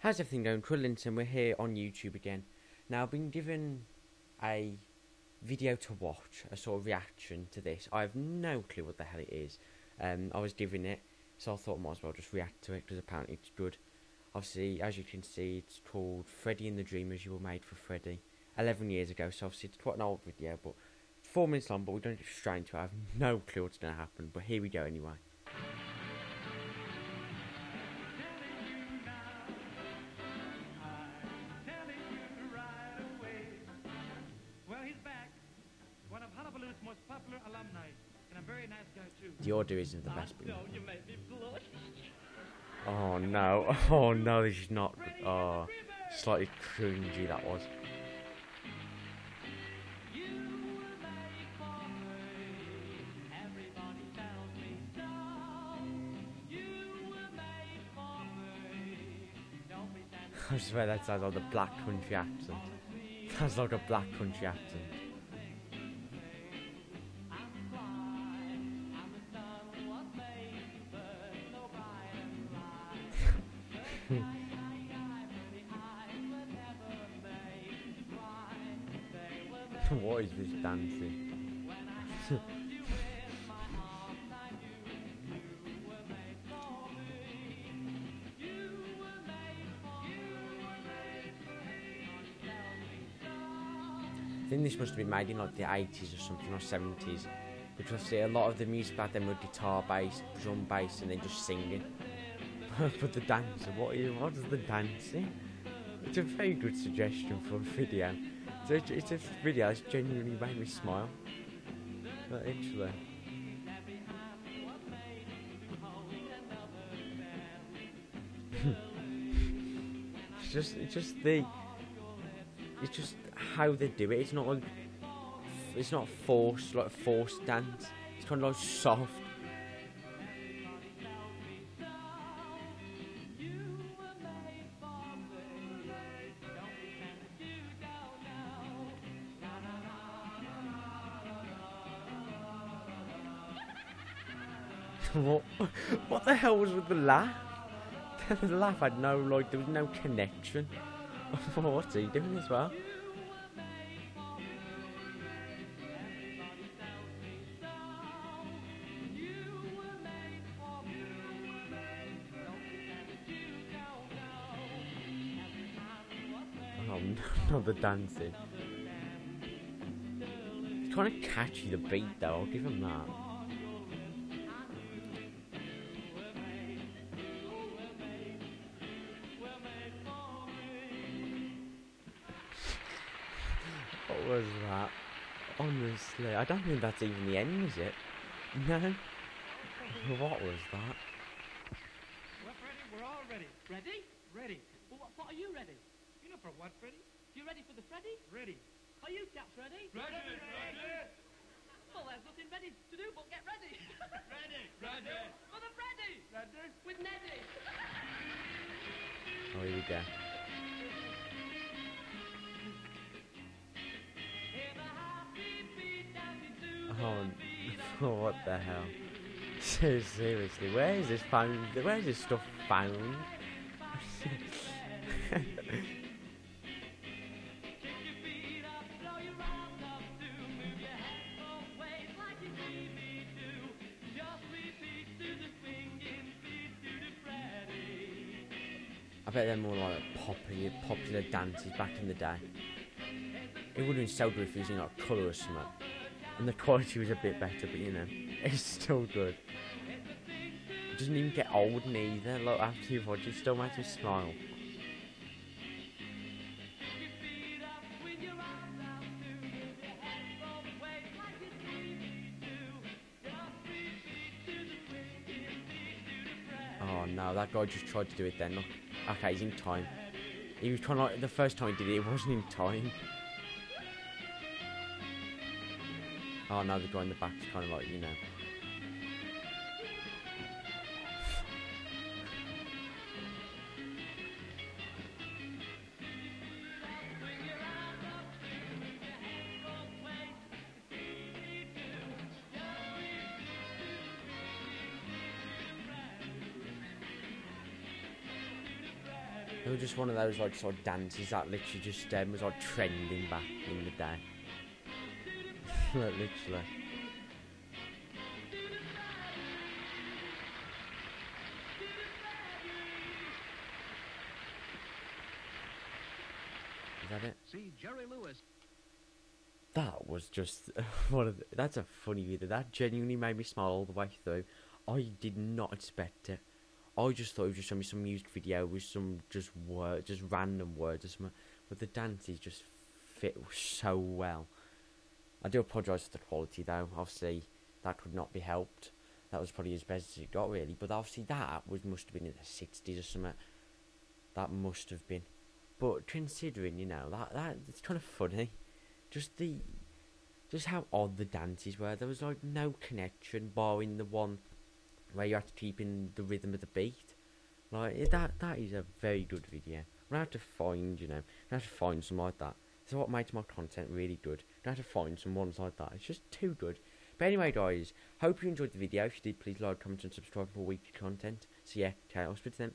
How's everything going? Trillinson, we're here on YouTube again. Now, I've been given a video to watch, a sort of reaction to this. I have no clue what the hell it is. Um, I was given it, so I thought I might as well just react to it, because apparently it's good. Obviously, as you can see, it's called Freddie and the Dreamers You Were Made for Freddy. 11 years ago, so obviously it's quite an old video, but it's 4 minutes long, but we don't get straight into it. I have no clue what's going to happen, but here we go anyway. Most popular alumni, and a very nice guy too. The order isn't the best, I know you made me blush. Oh no, oh no, this is not, oh, slightly cringy that was. I swear that sounds like a black country accent. Sounds like a black country accent. Hmm. what is this dancing? I think this must have been made in like the 80s or something or 70s because I see a lot of the music back then were guitar bass, drum bass, and then just singing. but the dancing, what is what is the dancing? It's a very good suggestion for a video. It's a, it's a video that's genuinely made me smile. But actually. it's just, it's just the, it's just how they do it. It's not like, it's not forced, like forced dance. It's kind of like soft. What, what the hell was with the laugh? the laugh had no, like, there was no connection. What's he doing as well? Oh, not the dancing. It's kind of catchy, the beat, though, I'll give him that. Was that? Honestly, I don't think that's even the end, is it? No. What was that? Well, Freddie, we're all ready. Ready? Ready. Well, what, what are you ready? You know for what, Freddy? You ready for the Freddy? Ready. Are you chaps ready? Ready, Well, there's nothing ready to do but get ready. Ready. Ready. for the Freddy Ready. with Neddy. Oh, here we go. Oh, what the hell? Seriously, where is this found? Where is this stuff found? I bet they're more like popular, popular dances back in the day. It would have been so good if he was in like colour or something. And the quality was a bit better, but you know, it's still good. It doesn't even get old neither. Look, after you watch it, still makes me smile. Oh no, that guy just tried to do it then. Look. Okay, he's in time. He was trying like the first time he did it, it wasn't in time. Oh, now the guy in the back is kind of like, you know. It was just one of those like sort of dances that literally just um, was like trending back in the day. like literally. Is that it? See Jerry Lewis. That was just one of the, that's a funny video. That genuinely made me smile all the way through. I did not expect it. I just thought it was just showing me some music video with some just word, just random words or something. But the dances just fit so well. I do apologise for the quality though. Obviously, that could not be helped. That was probably as best as it got really. But obviously, that was must have been in the sixties or something. That must have been. But considering, you know, that that it's kind of funny. Just the, just how odd the dances were. There was like no connection, barring the one where you have to keep in the rhythm of the beat. Like that, that is a very good video. I'm gonna have to find, you know, I'm gonna have to find some like that. It's what makes my content really good. I have to find some ones like that. It's just too good. But anyway, guys, hope you enjoyed the video. If you did, please like, comment, and subscribe for weekly content. So yeah, okay, I'll speak to them.